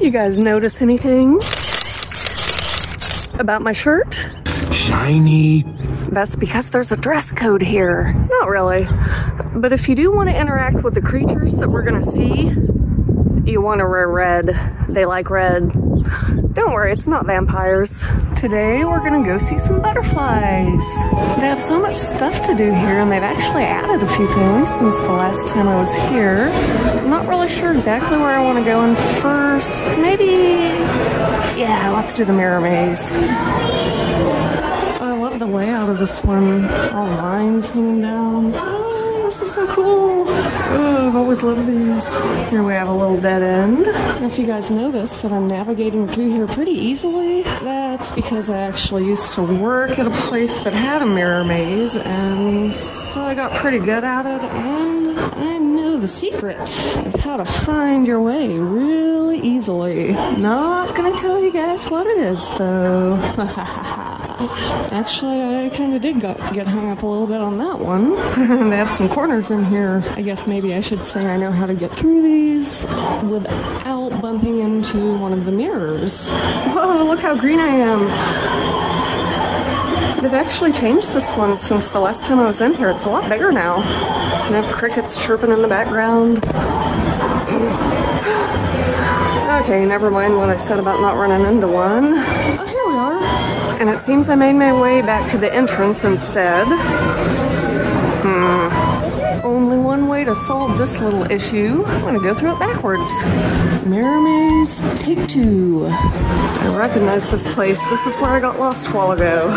You guys notice anything about my shirt? Shiny. That's because there's a dress code here. Not really. But if you do want to interact with the creatures that we're gonna see, you want to wear red. They like red. Don't worry, it's not vampires. Today we're gonna go see some butterflies. They have so much stuff to do here and they've actually added a few things since the last time I was here. I'm not really sure exactly where I wanna go in first. Maybe, yeah, let's do the mirror maze. I love the layout of this one. All lines hanging down. Is so cool. Oh, I've always loved these. Here we have a little dead end. If you guys notice that I'm navigating through here pretty easily, that's because I actually used to work at a place that had a mirror maze, and so I got pretty good at it, and I know the secret of how to find your way really easily. Not gonna tell you guys what it is, though. Actually, I kind of did got, get hung up a little bit on that one. they have some corners in here. I guess maybe I should say I know how to get through these without bumping into one of the mirrors. Whoa, look how green I am. They've actually changed this one since the last time I was in here. It's a lot bigger now. And I have crickets chirping in the background. Okay, never mind what I said about not running into one. Oh, here we are. And it seems I made my way back to the entrance instead. Hmm. Only one way to solve this little issue. I'm gonna go through it backwards. Mirror maze, take two. I recognize this place. This is where I got lost a while ago.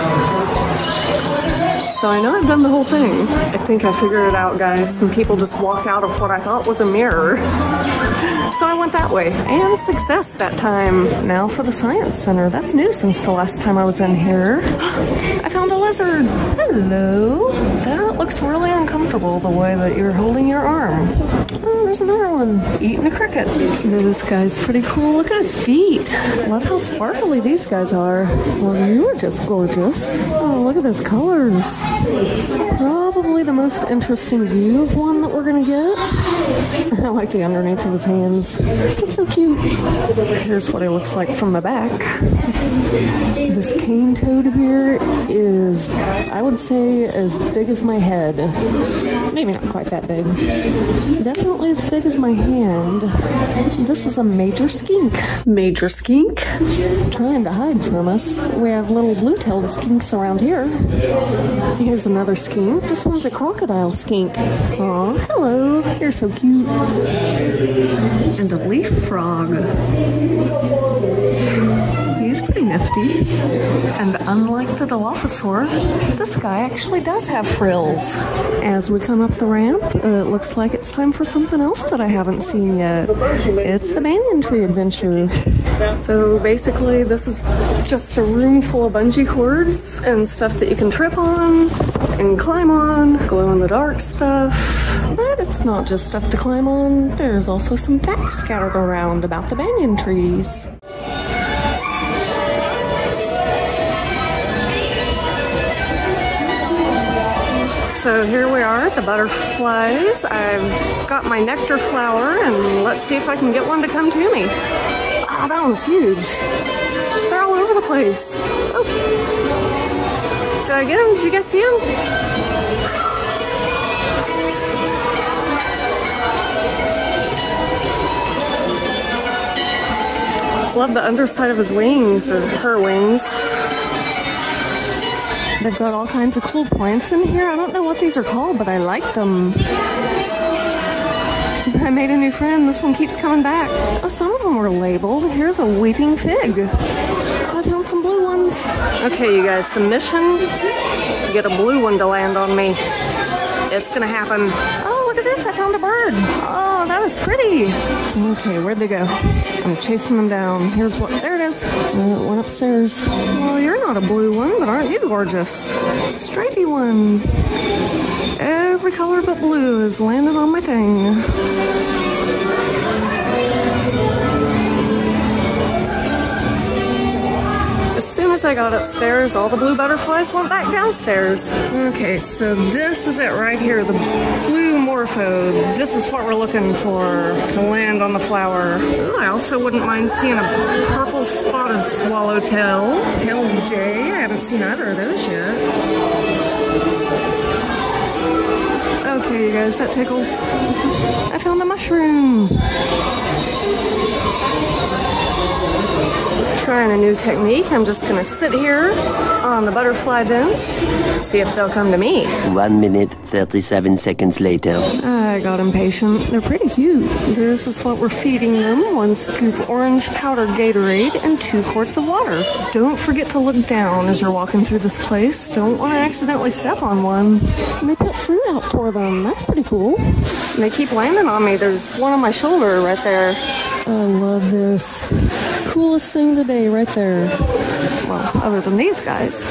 So I know I've done the whole thing. I think I figured it out, guys. Some people just walked out of what I thought was a mirror. So I went that way. And success that time. Now for the Science Center. That's new since the last time I was in here. I found a lizard. Hello. That looks really uncomfortable the way that you're holding your arm. Oh, there's another one. Eating a cricket. This guy's pretty cool. Look at his feet. Love how sparkly these guys are. Well, you are just gorgeous. Oh, look at those colors. Probably the most interesting view of one that we're gonna get. I like the underneath of his hands. It's so cute. Here's what he looks like from the back. This cane toad here is, I would say, as big as my head. Maybe not quite that big. Definitely as big as my hand. This is a major skink. Major skink? Trying to hide from us. We have little blue-tailed skinks around here. Here's another skink. This one's a crocodile skink. Aw, hello. You're so cute. And a leaf frog. He's pretty nifty. And unlike the Dilophosaur, this guy actually does have frills. As we come up the ramp, uh, it looks like it's time for something else that I haven't seen yet. It's the banyan tree adventure. So basically, this is just a room full of bungee cords and stuff that you can trip on and climb on, glow in the dark stuff. But it's not just stuff to climb on, there's also some facts scattered around about the banyan trees. So here we are, at the butterflies. I've got my nectar flower and let's see if I can get one to come to me. Oh, that one's huge. They're all over the place. Oh. Did I get him? Did you guys see him? Love the underside of his wings, or her wings. They've got all kinds of cool plants in here. I don't know what these are called, but I like them. I made a new friend. This one keeps coming back. Oh, some of them were labeled. Here's a weeping fig. I found some blue ones. Okay, you guys, the mission, get a blue one to land on me. It's gonna happen. Oh, look at this. I found a bird. Oh, that was pretty. Okay, where'd they go? I'm chasing them down. Here's what, there it is. It went upstairs. Well, you're not a blue one, but aren't you gorgeous? Stripey one. Every color but blue is landing on my thing. I got upstairs, all the blue butterflies went back downstairs. Okay, so this is it right here, the blue morpho. This is what we're looking for to land on the flower. Ooh, I also wouldn't mind seeing a purple spotted swallowtail. Tail jay, I haven't seen either of those yet. Okay, you guys, that tickles. I found a mushroom. Trying a new technique. I'm just gonna sit here on the butterfly bench, see if they'll come to me. One minute, 37 seconds later. I got impatient. They're pretty cute. This is what we're feeding them. One scoop orange powdered Gatorade and two quarts of water. Don't forget to look down as you're walking through this place. Don't want to accidentally step on one. And they put fruit out for them. That's pretty cool. And they keep landing on me. There's one on my shoulder right there. I love this. Coolest thing today right there. Well, other than these guys.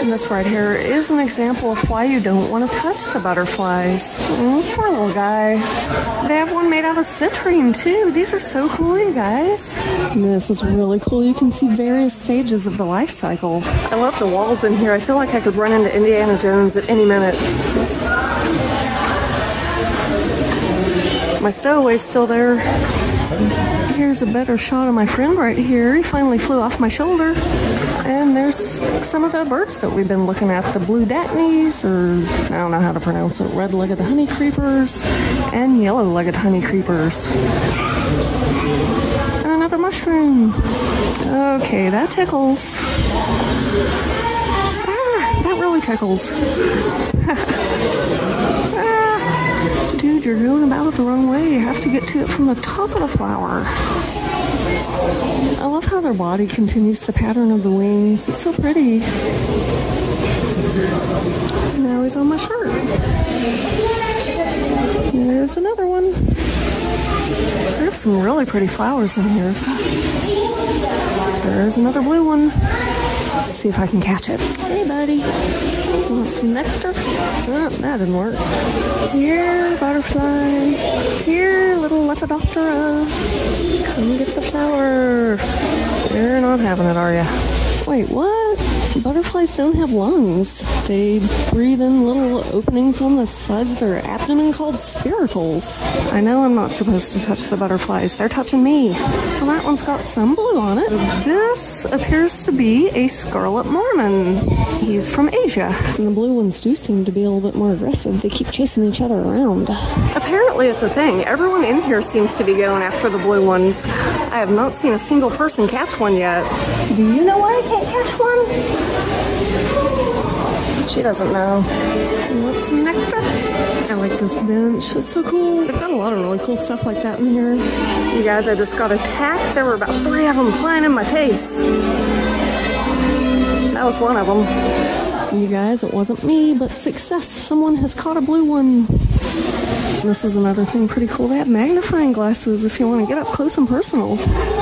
And this right here is an example of why you don't want to touch the butterflies. Mm, poor little guy. They have one made out of citrine too. These are so cool, you guys. This is really cool. You can see various stages of the life cycle. I love the walls in here. I feel like I could run into Indiana Jones at any minute. My stowaway's still there. Here's a better shot of my friend right here. He finally flew off my shoulder. And there's some of the birds that we've been looking at. The blue dapnies, or I don't know how to pronounce it, red-legged honey creepers, and yellow-legged honey creepers. And another mushroom. Okay, that tickles. Ah, that really tickles. you're going about it the wrong way. You have to get to it from the top of the flower. I love how their body continues the pattern of the wings. It's so pretty. Now he's on my shirt. There's another one. There's some really pretty flowers in here. There's another blue one. See if I can catch it. Hey, buddy. Want some nectar? Oh, that didn't work. Here, butterfly. Here, little Lepidoptera. Come get the flower. You're not having it, are you? Wait, what? Butterflies don't have lungs. They breathe in little openings on the sides of their abdomen called spiracles. I know I'm not supposed to touch the butterflies. They're touching me. Well, that one's got some blue on it. This appears to be a scarlet Mormon. He's from Asia. And the blue ones do seem to be a little bit more aggressive. They keep chasing each other around. Apparently it's a thing. Everyone in here seems to be going after the blue ones. I have not seen a single person catch one yet. Do you know why I can't catch one? She doesn't know. Want some nectar? I like this bench. It's so cool. They've got a lot of really cool stuff like that in here. You guys, I just got attacked. There were about three of them flying in my face. That was one of them. You guys, it wasn't me, but success. Someone has caught a blue one. This is another thing pretty cool. They have magnifying glasses if you want to get up close and personal.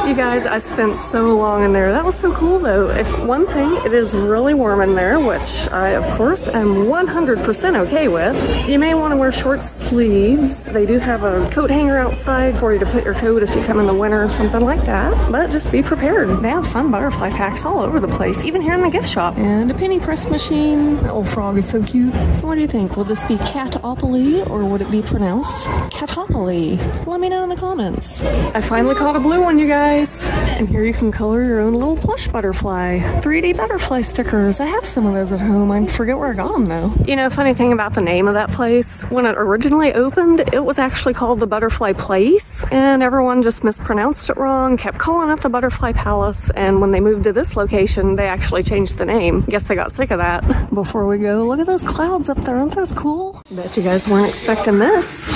You guys, I spent so long in there. That was so cool though. If one thing, it is really warm in there, which I of course am 100% okay with. You may want to wear short sleeves. They do have a coat hanger outside for you to put your coat if you come in the winter or something like that. But just be prepared. They have fun butterfly packs all over the place, even here in the gift shop. And a penny press machine. The old frog is so cute. What do you think? Will this be Catopoly or would it be pronounced Catopoly? Let me know in the comments. I finally caught a blue one, you guys. And here you can color your own little plush butterfly. 3D butterfly stickers. I have some of those at home. I forget where I got them though. You know, funny thing about the name of that place, when it originally opened, it was actually called the Butterfly Place, and everyone just mispronounced it wrong, kept calling it the Butterfly Palace, and when they moved to this location, they actually changed the name. Guess they got sick of that. Before we go, look at those clouds up there. Aren't those cool? Bet you guys weren't expecting this.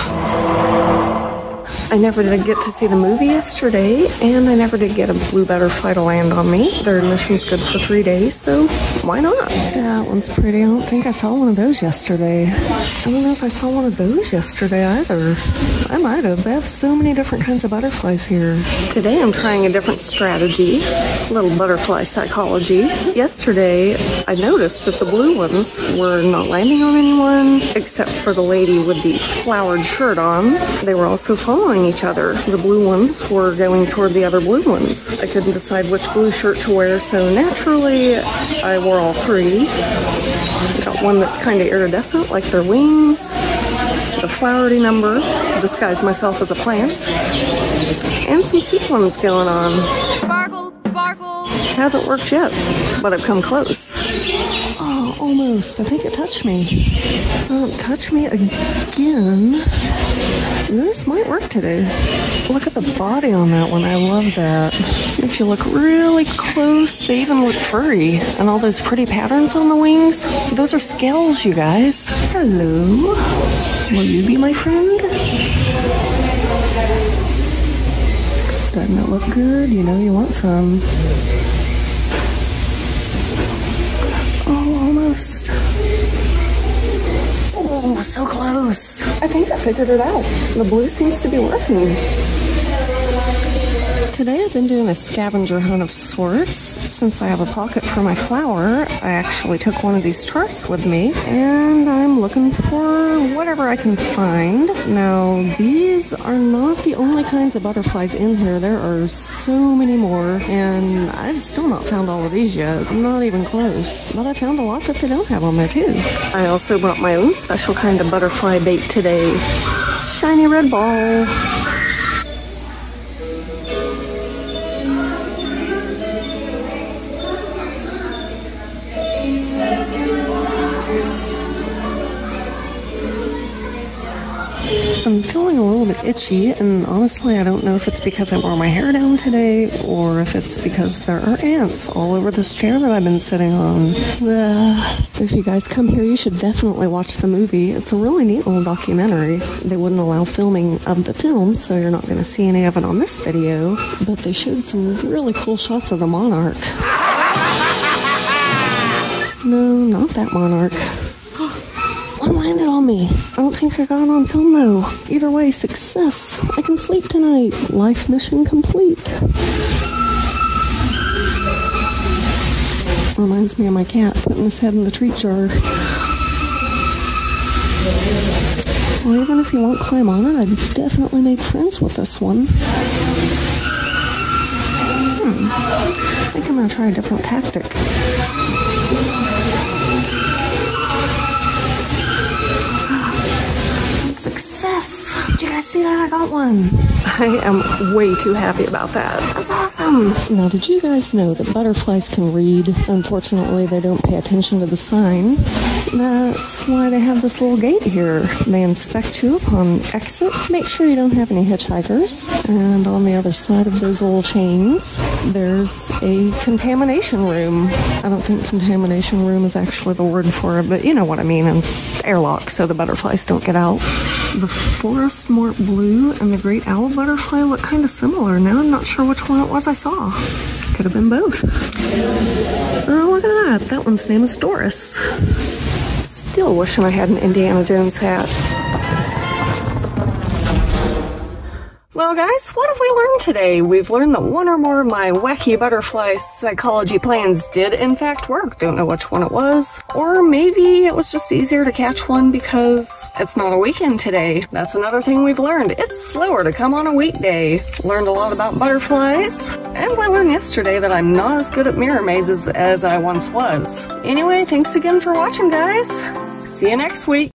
I never did get to see the movie yesterday, and I never did get a blue butterfly to land on me. Their admission's good for three days, so why not? That one's pretty. I don't think I saw one of those yesterday. I don't know if I saw one of those yesterday either. I might have. They have so many different kinds of butterflies here. Today I'm trying a different strategy, a little butterfly psychology. Yesterday I noticed that the blue ones were not landing on anyone, except for the lady with the flowered shirt on. They were also following each other. The blue ones were going toward the other blue ones. I couldn't decide which blue shirt to wear, so naturally I wore all three. Got one that's kind of iridescent, like their wings. The flowery number, disguise myself as a plant. And some sequins going on. Sparkle, sparkle. Hasn't worked yet, but I've come close. Oh, almost. I think it touched me. Don't touch me again. This might work today. Look at the body on that one. I love that. If you look really close, they even look furry. And all those pretty patterns on the wings, those are scales, you guys. Hello. Will you be my friend? Doesn't it look good? You know you want some. So close. I think I figured it out. The blue seems to be working. Today I've been doing a scavenger hunt of sorts. Since I have a pocket for my flower, I actually took one of these charts with me and I'm looking for whatever I can find. Now, these are not the only kinds of butterflies in here. There are so many more and I've still not found all of these yet. Not even close. But I found a lot that they don't have on there too. I also brought my own special kind of butterfly bait today. Shiny red ball. I'm feeling a little bit itchy, and honestly, I don't know if it's because I wore my hair down today or if it's because there are ants all over this chair that I've been sitting on. Uh, if you guys come here, you should definitely watch the movie. It's a really neat little documentary. They wouldn't allow filming of the film, so you're not going to see any of it on this video, but they showed some really cool shots of the monarch. No, not that monarch. One it on me. I don't think I got on film though. Either way, success. I can sleep tonight. Life mission complete. Reminds me of my cat putting his head in the treat jar. Well, even if he won't climb on it, I've definitely made friends with this one. Hmm. I think I'm gonna try a different tactic. See that? I got one. I am way too happy about that. That's awesome. Now, did you guys know that butterflies can read? Unfortunately, they don't pay attention to the sign. That's why they have this little gate here. They inspect you upon exit. Make sure you don't have any hitchhikers. And on the other side of those little chains, there's a contamination room. I don't think contamination room is actually the word for it, but you know what I mean. An airlock so the butterflies don't get out. The forest mort blue and the great owl butterfly look kind of similar. Now I'm not sure which one it was I saw. Could have been both. Oh, look at that. That one's name is Doris. Still wishing I had an Indiana Jones hat. Well, guys, what have we learned today? We've learned that one or more of my wacky butterfly psychology plans did in fact work. Don't know which one it was. Or maybe it was just easier to catch one because it's not a weekend today. That's another thing we've learned. It's slower to come on a weekday. Learned a lot about butterflies. And we learned yesterday that I'm not as good at mirror mazes as I once was. Anyway, thanks again for watching, guys. See you next week.